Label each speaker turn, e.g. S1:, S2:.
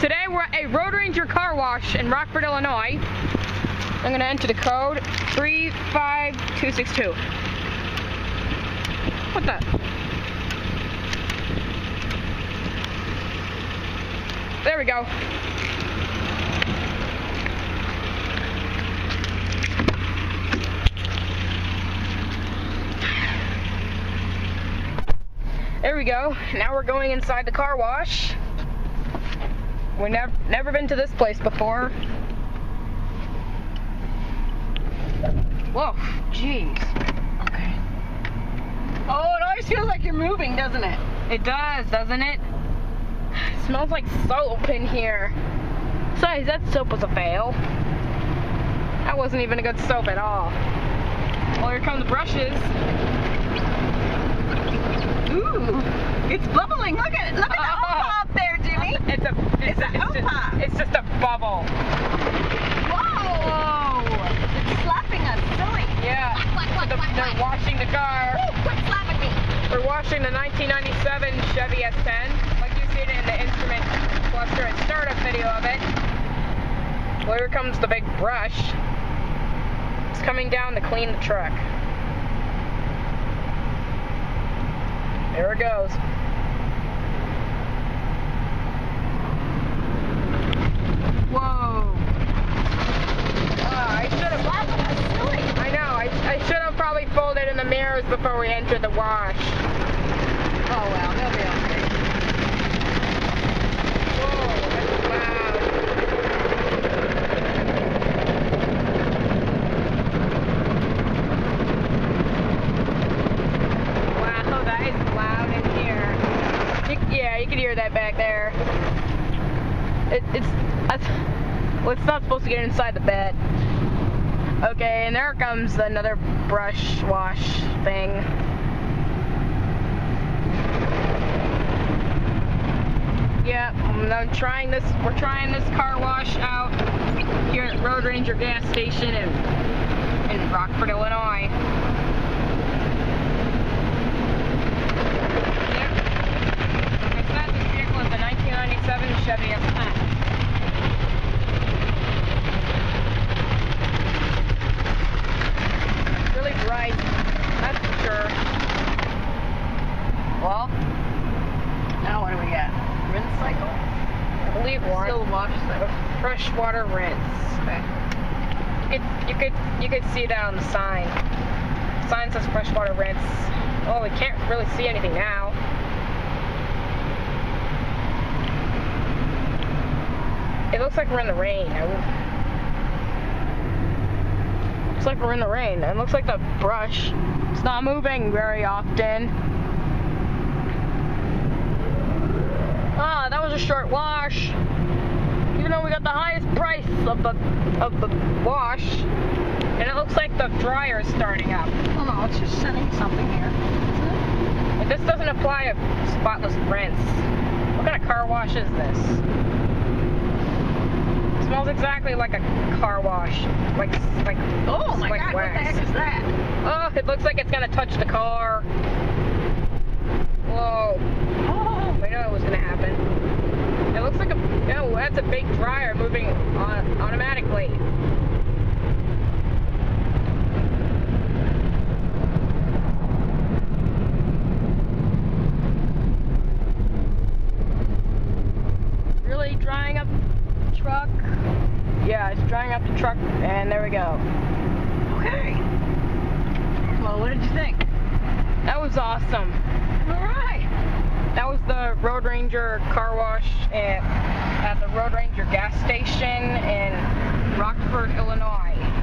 S1: Today we're at a Road Ranger car wash in Rockford, Illinois. I'm gonna enter the code 35262. What the? There we go. There we go. Now we're going inside the car wash. We've never never been to this place before. Whoa, jeez.
S2: Okay. Oh, it always feels like you're moving, doesn't it?
S1: It does, doesn't it? it smells like soap in here. Besides, that soap was a fail. That wasn't even a good soap at all. Well, here come the brushes.
S2: Ooh, it's bubbling. Look at it. Look at the Opa up there, Jimmy.
S1: It's it's, a, it's, just, it's just a bubble.
S2: Whoa! It's slapping us silly.
S1: Yeah.
S3: Quack, quack,
S1: The-
S3: quack,
S1: they're washing the car.
S3: Ooh, quit slapping me.
S1: We're washing the 1997 Chevy S10, like you see it in the instrument cluster and startup video of it. Well, here comes the big brush. It's coming down to clean the truck. There it goes. Before we enter the wash.
S2: Oh well, they'll be okay.
S1: Wow, that is loud in here. Yeah, you can hear that back there. It, it's it's not supposed to get inside the bed. Okay, and there comes another brush wash thing. Yeah, I'm trying this. We're trying this car wash out here at Road Ranger gas station in in Rockford, Illinois. Yep. Like I said, this vehicle is a 1997 Chevy S10. It's really bright. That's for sure.
S2: Well, now what do we got? Rinse cycle?
S1: I believe.
S2: Still wash cycle.
S1: freshwater rinse.
S2: Okay.
S1: You could, you could you could see that on the sign. Sign says freshwater rinse. Oh, we can't really see anything now. It looks like we're in the rain. Looks like we're in the rain. It looks like the brush. It's not moving very often. Ah, that was a short wash. Even though we got the highest price of the of the wash, and it looks like the dryer is starting up.
S2: Oh no, it's just sending something here.
S1: But this doesn't apply a spotless rinse. What kind of car wash is this? It smells exactly like a car wash. Like like
S2: Oh my
S1: like
S2: god, what the heck is that?
S1: Oh, it looks like it's gonna touch the car. Whoa.
S2: Oh,
S1: I know it was gonna happen. It looks like a no, that's a big dryer moving on automatically. Really drying up the truck. Yeah, it's drying up the truck, and there we go.
S2: okay. Well, what did you think?
S1: That was awesome.
S2: All right.
S1: That was the Road Ranger car wash at, at the Road Ranger gas station in Rockford, Illinois.